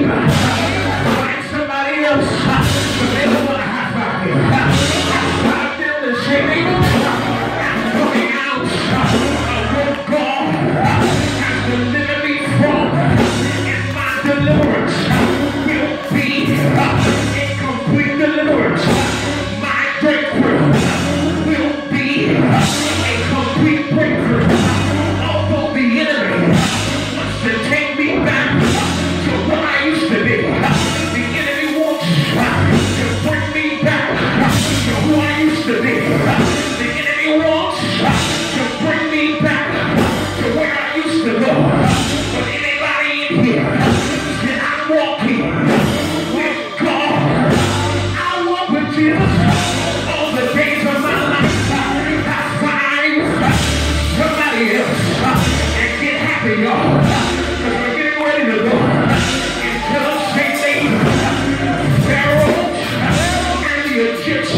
neighbor somebody else. They don't wanna high five you. Lord, to bring me back to where I used to go. But anybody in here that I'm walking with God, I walk with Jesus all the days of my life. I find somebody else and get happy, y'all. Because we're to go. And tell them, say, Pharaoh and the Egyptians.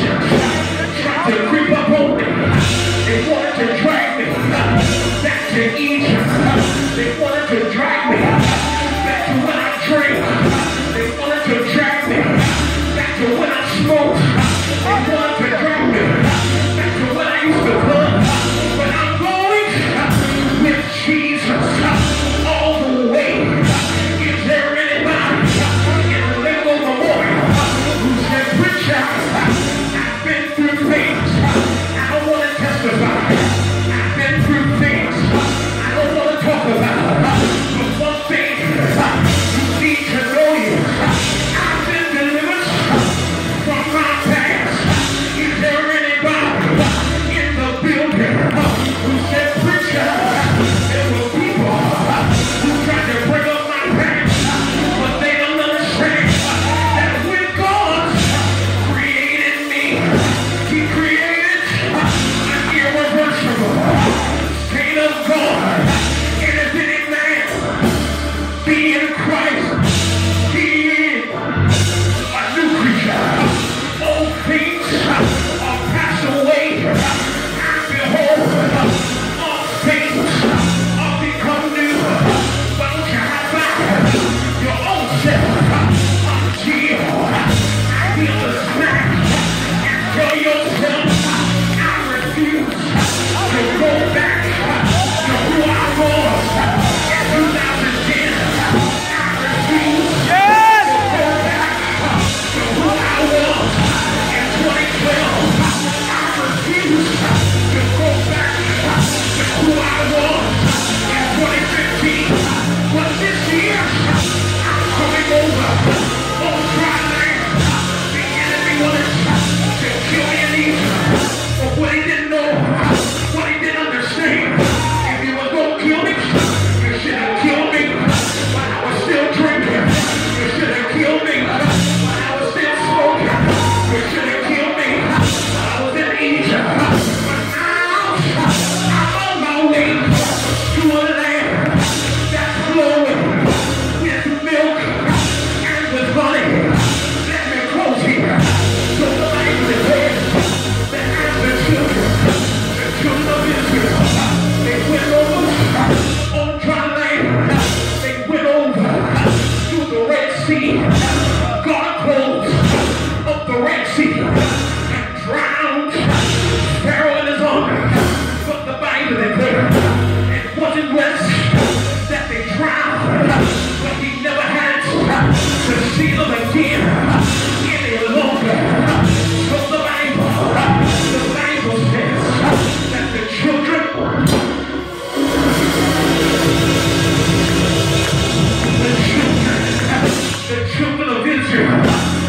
Thank you.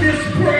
this prayer.